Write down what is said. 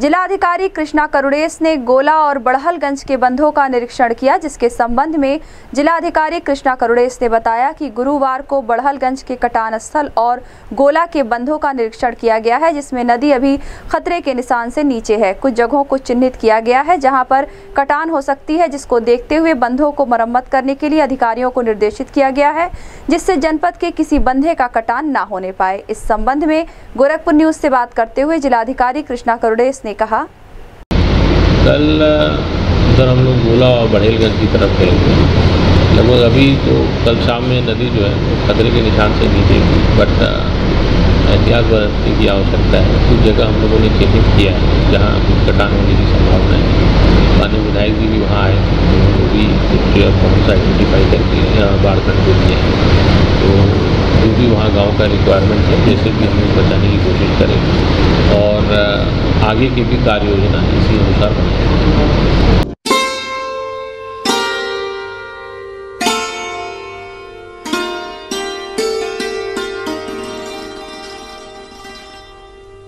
जिलाधिकारी कृष्णा करुड़ेस ने गोला और बड़हलगंज के बंधों का निरीक्षण किया, जिसके संबंध में जिलाधिकारी कृष्णा करुड़ेस ने बताया कि गुरुवार को बड़हलगंज के कटान स्थल और गोला के बंधों का निरीक्षण किया गया है, जिसमें नदी अभी खतरे के निशान से नीचे है। कुछ जगहों को चिन्हित किया गया है, जहाँ पर कटान हो सकती है, जिसको देखते हुए बंधों को मरम्मत करने के लिए अधिकारियों को निर्देशित किया गया है। जिससे जनपद के किसी बंधे का कटान न होने पाए। इस संबंध में गोरखपुर न्यूज़ से बात करते हुए जिलाधिकारी कृष्णा करुड़ेस ने कहा। कल उधर हम लोग गोला और की तरफ़ गए थे। लगभग अभी तो कल शाम में नदी जो है, वो खतरे के निशान से नीचे बट एहतियात बरतने की आवश्यकता है। कुछ जगह हम लोगों ने चिन्हित किया है, जहाँ कटान होने की संभावना है। माननीय विधायक जी भी वहाँ आए उन्होंने भी कुछ आइडेंटिफाई करके बाढ़ कंट्रोल किए तो भी का रिक्वायरमेंट है, जैसे भी हम लोग बचाने की कोशिश करें। और आगे की भी कार्य योजना इसी अनुसार बनाएँगे